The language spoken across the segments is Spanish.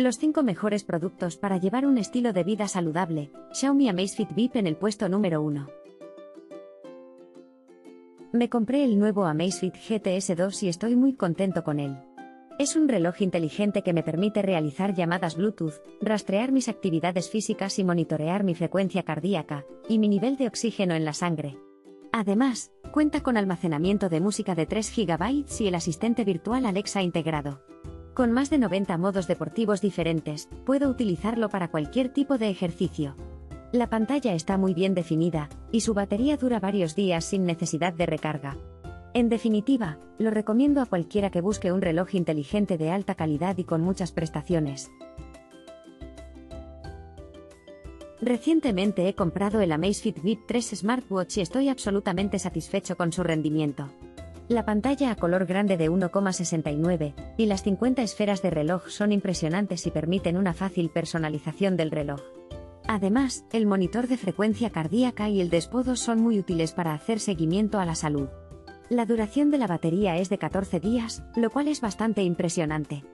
Los 5 mejores productos para llevar un estilo de vida saludable. Xiaomi Amazfit VIP en el puesto número 1. Me compré el nuevo Amazfit GTS 2 y estoy muy contento con él. Es un reloj inteligente que me permite realizar llamadas Bluetooth, rastrear mis actividades físicas y monitorear mi frecuencia cardíaca y mi nivel de oxígeno en la sangre. Además, cuenta con almacenamiento de música de 3 GB y el asistente virtual Alexa integrado. Con más de 90 modos deportivos diferentes, puedo utilizarlo para cualquier tipo de ejercicio. La pantalla está muy bien definida, y su batería dura varios días sin necesidad de recarga. En definitiva, lo recomiendo a cualquiera que busque un reloj inteligente de alta calidad y con muchas prestaciones. Recientemente he comprado el Amazfit Bip 3 Smartwatch y estoy absolutamente satisfecho con su rendimiento. La pantalla a color grande de 1,69 y las 50 esferas de reloj son impresionantes y permiten una fácil personalización del reloj. Además, el monitor de frecuencia cardíaca y el de son muy útiles para hacer seguimiento a la salud. La duración de la batería es de 14 días, lo cual es bastante impresionante.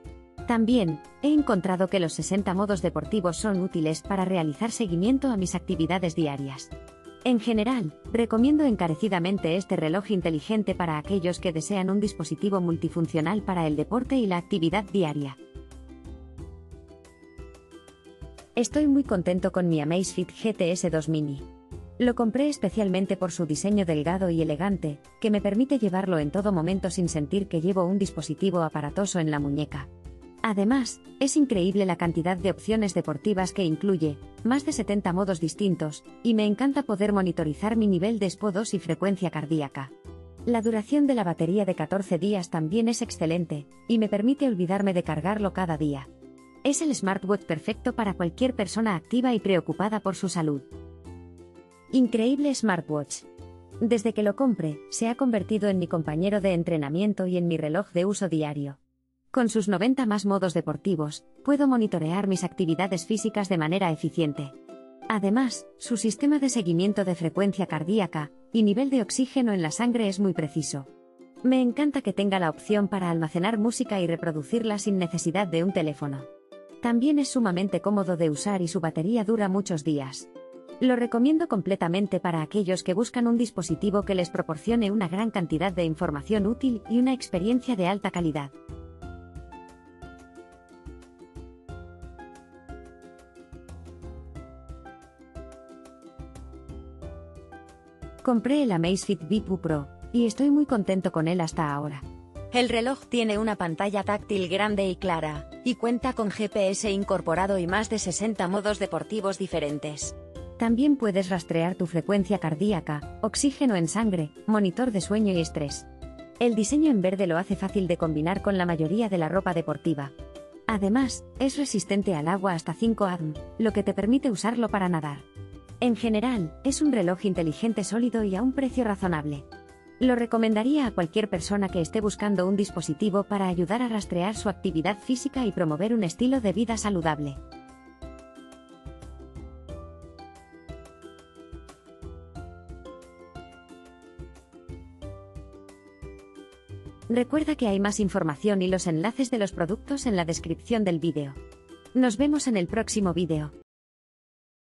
También, he encontrado que los 60 modos deportivos son útiles para realizar seguimiento a mis actividades diarias. En general, recomiendo encarecidamente este reloj inteligente para aquellos que desean un dispositivo multifuncional para el deporte y la actividad diaria. Estoy muy contento con mi Amazfit GTS 2 Mini. Lo compré especialmente por su diseño delgado y elegante, que me permite llevarlo en todo momento sin sentir que llevo un dispositivo aparatoso en la muñeca. Además, es increíble la cantidad de opciones deportivas que incluye, más de 70 modos distintos, y me encanta poder monitorizar mi nivel de SPO2 y frecuencia cardíaca. La duración de la batería de 14 días también es excelente, y me permite olvidarme de cargarlo cada día. Es el smartwatch perfecto para cualquier persona activa y preocupada por su salud. Increíble smartwatch. Desde que lo compré, se ha convertido en mi compañero de entrenamiento y en mi reloj de uso diario. Con sus 90 más modos deportivos, puedo monitorear mis actividades físicas de manera eficiente. Además, su sistema de seguimiento de frecuencia cardíaca y nivel de oxígeno en la sangre es muy preciso. Me encanta que tenga la opción para almacenar música y reproducirla sin necesidad de un teléfono. También es sumamente cómodo de usar y su batería dura muchos días. Lo recomiendo completamente para aquellos que buscan un dispositivo que les proporcione una gran cantidad de información útil y una experiencia de alta calidad. Compré el Amazfit Bip Pro, y estoy muy contento con él hasta ahora. El reloj tiene una pantalla táctil grande y clara, y cuenta con GPS incorporado y más de 60 modos deportivos diferentes. También puedes rastrear tu frecuencia cardíaca, oxígeno en sangre, monitor de sueño y estrés. El diseño en verde lo hace fácil de combinar con la mayoría de la ropa deportiva. Además, es resistente al agua hasta 5 ADM, lo que te permite usarlo para nadar. En general, es un reloj inteligente sólido y a un precio razonable. Lo recomendaría a cualquier persona que esté buscando un dispositivo para ayudar a rastrear su actividad física y promover un estilo de vida saludable. Recuerda que hay más información y los enlaces de los productos en la descripción del vídeo. Nos vemos en el próximo vídeo.